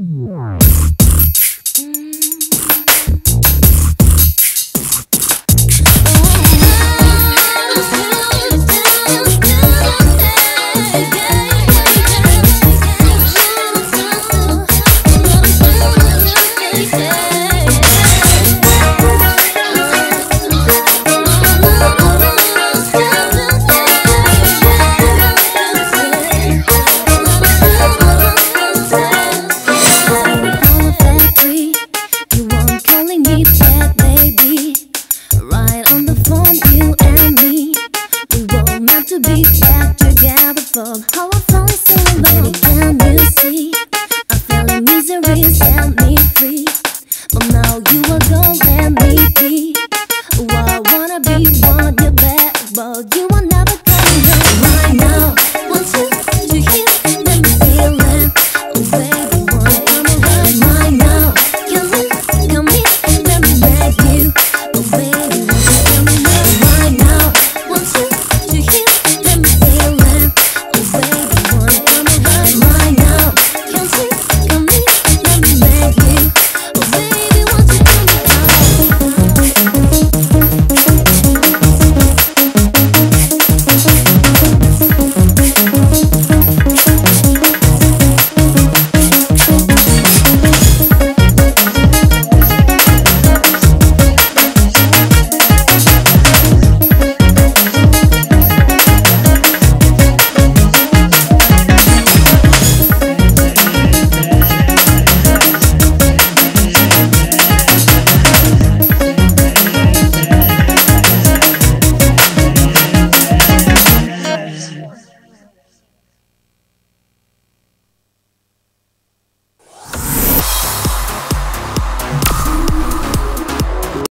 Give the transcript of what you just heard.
Yeah. beautiful. How